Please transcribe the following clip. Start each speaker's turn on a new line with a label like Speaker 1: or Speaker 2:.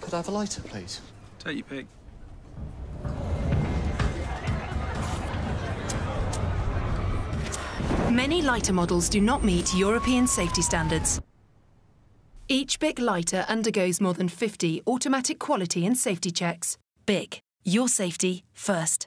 Speaker 1: Could I have a lighter, please?
Speaker 2: Take your pick.
Speaker 3: Many lighter models do not meet European safety standards. Each BIC lighter undergoes more than 50 automatic quality and safety checks. BIC, your safety first.